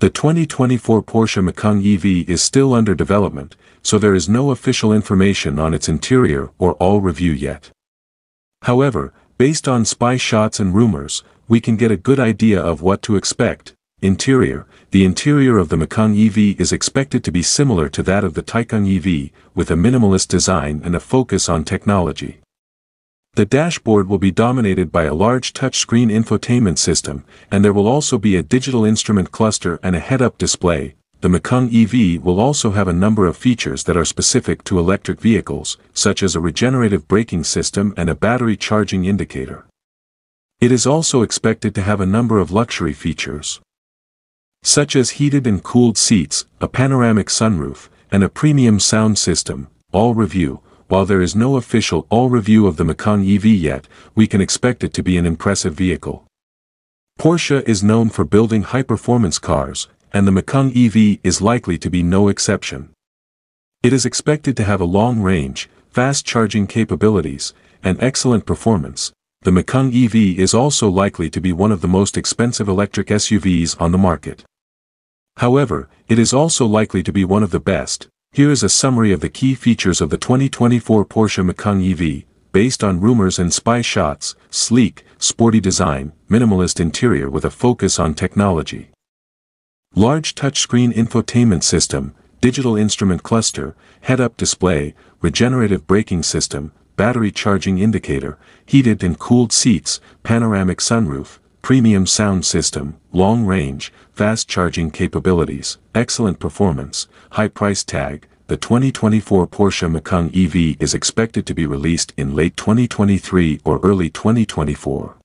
The 2024 Porsche Macan EV is still under development, so there is no official information on its interior or all review yet. However, based on spy shots and rumors, we can get a good idea of what to expect. Interior The interior of the Macan EV is expected to be similar to that of the Taycan EV, with a minimalist design and a focus on technology. The dashboard will be dominated by a large touchscreen infotainment system, and there will also be a digital instrument cluster and a head-up display. The Macan EV will also have a number of features that are specific to electric vehicles, such as a regenerative braking system and a battery charging indicator. It is also expected to have a number of luxury features, such as heated and cooled seats, a panoramic sunroof, and a premium sound system, all review, while there is no official all review of the Macan EV yet, we can expect it to be an impressive vehicle. Porsche is known for building high-performance cars, and the Macan EV is likely to be no exception. It is expected to have a long range, fast charging capabilities, and excellent performance. The Macan EV is also likely to be one of the most expensive electric SUVs on the market. However, it is also likely to be one of the best, here is a summary of the key features of the 2024 Porsche Macan EV, based on rumors and spy shots, sleek, sporty design, minimalist interior with a focus on technology. Large touchscreen infotainment system, digital instrument cluster, head-up display, regenerative braking system, battery charging indicator, heated and cooled seats, panoramic sunroof, premium sound system, long range, fast charging capabilities, excellent performance, high price tag, the 2024 Porsche Macan EV is expected to be released in late 2023 or early 2024.